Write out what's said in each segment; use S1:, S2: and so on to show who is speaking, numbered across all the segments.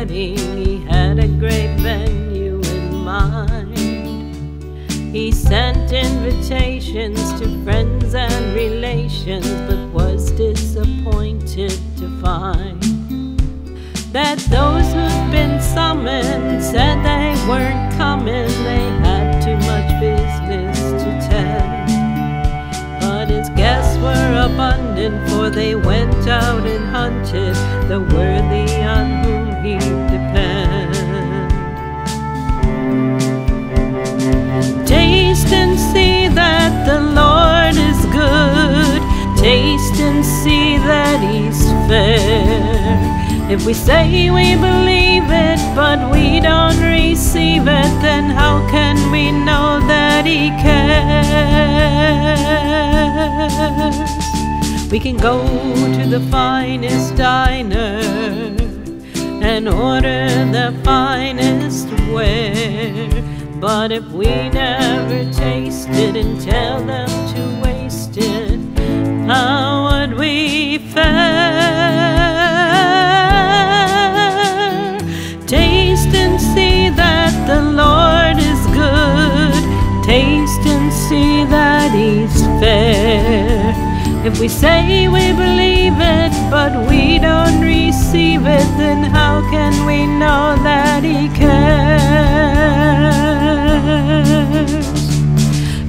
S1: wedding, he had a great venue in mind. He sent invitations to friends and relations, but was disappointed to find that those who'd been summoned said they weren't coming, they had too much business to tend. But his guests were abundant, for they went out and hunted the worthy. If we say we believe it, but we don't receive it, then how can we know that He cares? We can go to the finest diner and order the finest ware. But if we never taste it and tell If we say we believe it, but we don't receive it, then how can we know that He cares?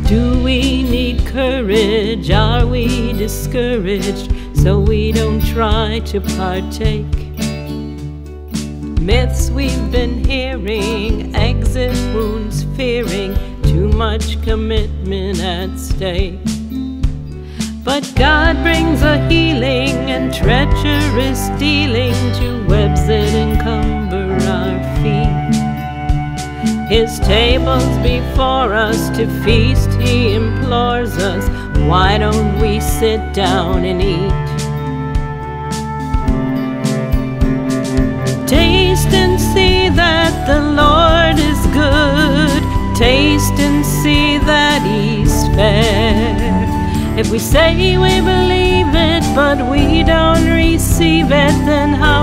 S1: Do we need courage? Are we discouraged so we don't try to partake? Myths we've been hearing, exit wounds fearing, too much commitment at stake. But God brings a healing and treacherous dealing to webs that encumber our feet. His table's before us to feast, He implores us, why don't we sit down and eat? If we say we believe it, but we don't receive it, then how